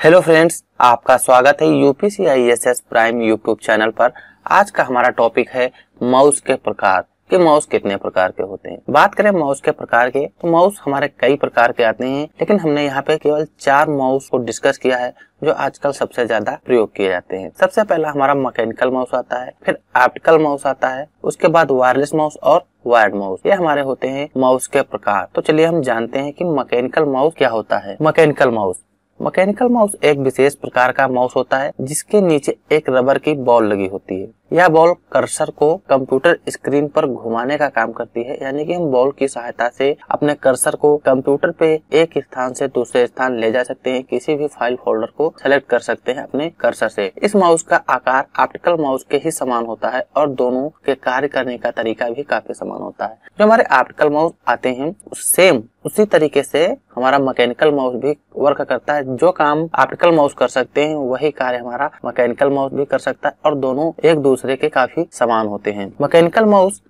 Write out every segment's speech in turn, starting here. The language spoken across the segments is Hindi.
हेलो फ्रेंड्स, आपका स्वागत है UPC I S S prime YouTube channel पर। आज का हमारा टॉपिक है माउस के प्रकार कि, माउस कितने प्रकार के होते हैं। बात करें माउस के प्रकार के तो माउस हमारे कई प्रकार के आते हैं, लेकिन हमने यहाँ पे केवल चार माउस को डिस्कस किया है, जो आजकल सबसे ज़्यादा प्रयोग किए जाते हैं। सबसे पहला हमारा मैकेनिकल माउस आता है, फिर ऑप्टिकल माउस आता है, उसके बाद वायरलेस माउस और वायर्ड माउस। ये हमारे होते हैं माउस के प्रकार। तो चलिए हम जानते हैं कि मैकेनिकल माउस क्या होता है। मैकेनिकल माउस मैकेनिकल माउस एक विशेष प्रकार का माउस होता है, जिसके नीचे एक रबर की बॉल लगी होती है। यह बॉल कर्सर को कंप्यूटर स्क्रीन पर घुमाने का काम करती है। यानी कि हम बॉल की सहायता से अपने कर्सर को कंप्यूटर पे एक स्थान से दूसरे स्थान ले जा सकते हैं। किसी भी फ़ाइल फोल्डर को सेलेक्ट कर सकते हैं अपने कर्सर से। इस माउस का आकार ऑप्टिकल माउस के ही समान होता है और दोनों के कार्य करने का तरीका भी काफ़ी समान होता है। जो हमारे ऑप्टिकल माउस आते हैं सेम उसी तरीके से हमारा मैकेनिकल माउस भी वर्क करता है। जो काम ऑप्टिकल माउस कर सकते हैं, वही कार्य हमारा मैकेनिकल माउस भी कर सकता है और दोनों एक दूसरे के काफ़ी समान होते हैं। मैकेनिकल माउस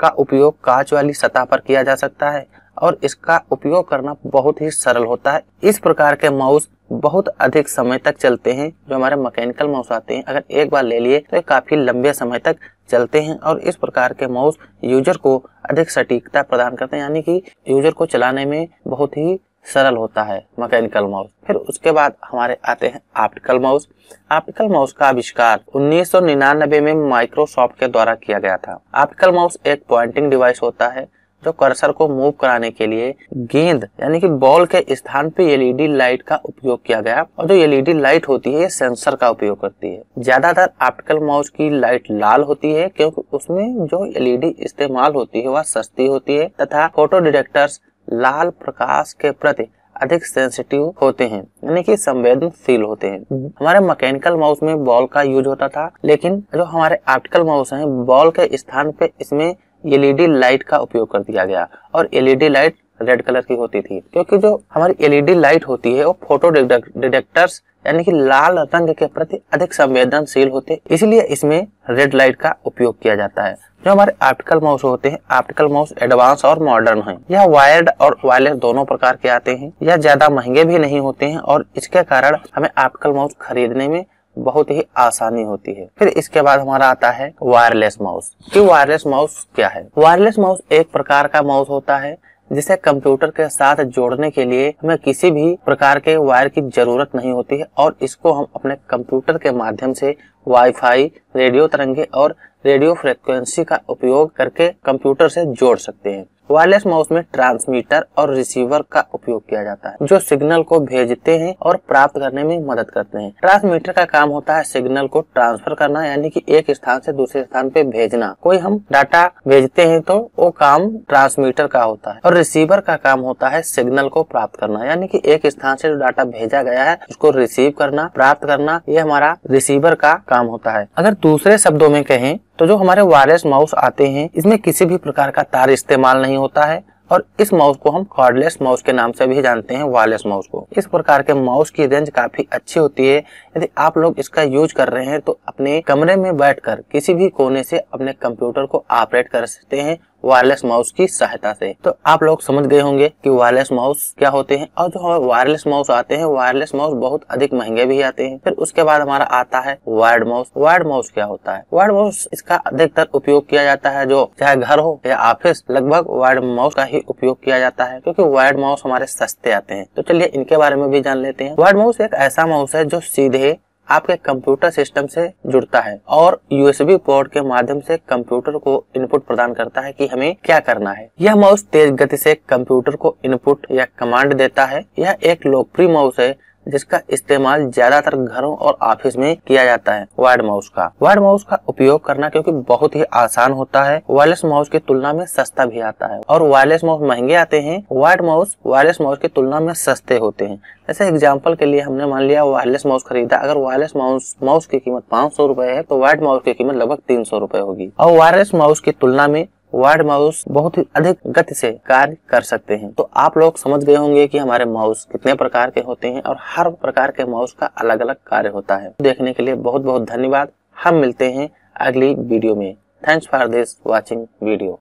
का उपयोग कांच वाली सतह पर किया जा सकता है और इसका उपयोग करना बहुत ही सरल होता है। इस प्रकार के माउस बहुत अधिक समय तक चलते हैं जो हमारे मैकेनिकल माउस आते हैं। अगर एक बार ले लिए तो ये काफ़ी लंबे समय तक चलते हैं और इस प्रकार के माउस यूज़र को अधिक सटीकता प्रदान करते हैं। यानी कि यूज़र को चलाने में बहुत ही सरल होता है मैकेनिकल माउस। फिर उसके बाद हमारे आते हैं ऑप्टिकल माउस। ऑप्टिकल माउस का आविष्कार 1999 में माइक्रोसॉफ्ट के द्वारा किया गया था। ऑप्टिकल माउस एक पॉइंटिंग डिवाइस होता है जो कर्सर को मूव कराने के लिए गेंद, यानी कि बॉल के स्थान पे एलईडी लाइट का उपयोग किया गया और जो एलईडी लाइट होती है, ये सेंसर का उपयोग करती है। ज़्यादातर ऑप्टिकल माउस की लाइट लाल होती है, क्योंकि उसमें जो एलईडी इस्तेमाल होती है, वह सस्ती होती है, तथा फ़ोटो डिटेक्टर्स लाल प्रकाश के प्रति अधिक सेंसिटिव होते हैं यानी कि संवेदनशील होते हैं। हमारे मैकेनिकल माउस में बॉल का यूज़ होता था लेकिन जो हमारे ऑप्टिकल माउस हैं बॉल के स्थान पे इसमें एलईडी लाइट का उपयोग कर दिया गया। और एलईडी लाइट रेड कलर की होती थी। क्योंकि जो हमारी एलईडी लाइट होती है, वो फ़ोटो डिटेक्टर्स यानी कि लाल रंग के प्रति अधिक संवेदनशील होते हैं। इसलिए इसमें रेड लाइट का उपयोग किया जाता है। जो हमारे ऑप्टिकल माउस होते हैं, ऑप्टिकल माउस एडवांस और मॉडर्न हैं। यह वायर्ड और वायरलेस दोनों प्रकार के आते हैं। यह ज़्यादा महँगे भी नहीं होते हैं और इसके कारण हमें ऑप्टिकल माउस खरीदने में बहुत ही आसानी होती है। फिर इसके बाद हमारा आता है वायरलेस माउस। कि वायरलेस माउस क्या है? वायरलेस माउस एक प्रकार का माउस होता है जिसे कंप्यूटर के साथ जोड़ने के लिए हमें किसी भी प्रकार के वायर की ज़रूरत नहीं होती है और इसको हम अपने कंप्यूटर के माध्यम से वाईफाई, रेडियो तरंगे और रेडियो फ्रिक्वेंसी का उपयोग करके कंप्यूटर से जोड़ सकते हैं। वायरलेस माउस में ट्रांसमीटर और रिसीवर का उपयोग किया जाता है, जो सिग्नल को भेजते हैं और प्राप्त करने में मदद करते हैं। ट्रांसमीटर का काम होता है सिग्नल को ट्रांसफ़र करना, यानी कि एक स्थान से दूसरे स्थान पे भेजना। कोई हम डाटा भेजते हैं तो वो काम ट्रांसमीटर का होता है और रिसीवर का काम होता है सिग्नल को प्राप्त करना, यानी कि एक स्थान से जो डाटा भेजा गया है, उसको रिसीव करना, प्राप्त करना, ये हमारा रिसीवर का काम होता है। अगर दूसरे शब्दों में कहें तो जो हमारे वायरलेस माउस आते हैं, इसमें किसी भी प्रकार का तार इस्तेमाल नहीं होता है और इस माउस को हम कॉर्डलेस माउस के नाम से भी जानते हैं वायरलेस माउस को। इस प्रकार के माउस की रेंज काफ़ी अच्छी होती है। यदि आप लोग इसका यूज़ कर रहे हैं तो अपने कमरे में बैठकर किसी भी कोने से अपने कंप्यूटर को ऑपरेट कर सकते हैं। वायरलेस माउस की सहायता से। तो आप लोग समझ गए होंगे कि वायरलेस माउस क्या होते हैं। और जो वायरलेस माउस आते हैं वायरलेस माउस बहुत अधिक महँगे भी आते हैं। फिर उसके बाद हमारा आता है वायर्ड माउस वायर्ड माउस क्या होता है? वायर्ड माउस इसका अधिकतर उपयोग किया जाता है जो चाहे घर हो या ऑफ़िस लगभग वायर्ड माउस का ही उपयोग किया जाता है, क्योंकि वायर्ड माउस हमारे सस्ते आते हैं। तो चलिए इनके बारे में भी जान लेते हैं। वायर्ड माउस एक ऐसा माउस है जो सीधे आपके कंप्यूटर सिस्टम से जुड़ता है और यूएसबी पोर्ट के माध्यम से कंप्यूटर को इनपुट प्रदान करता है कि हमें क्या करना है। यह माउस तेज गति से कंप्यूटर को इनपुट या कमांड देता है। यह एक लोकप्रिय माउस है जिसका इस्तेमाल ज़्यादातर घरों और ऑफ़िस में किया जाता है वायर्ड माउस का। वायर्ड माउस का उपयोग करना क्योंकि बहुत ही आसान होता है, वायरलेस माउस की तुलना में सस्ता भी आता है। और वायरलेस माउस महँगे आते हैं वायर्ड माउस वायरलेस माउस की तुलना में सस्ते होते हैं। जैसे एग्ज़ाम्पल के लिए हमने मान लिया, वायरलेस माउस खरीदा, अगर वायरलेस माउस माउस की कीमत पाँच सौ है तो वायर्ड माउस की कीमत लगभग तीन सौ होगी। और वायरलेस माउस की तुलना में वार्ड माउस बहुत ही अधिक गति से कार्य कर सकते हैं। तो आप लोग समझ गए होंगे कि हमारे माउस कितने प्रकार के होते हैं और हर प्रकार के माउस का अलग अलग कार्य होता है। देखने के लिए बहुत बहुत धन्यवाद। हम मिलते हैं अगली वीडियो में। Thanks for this watching video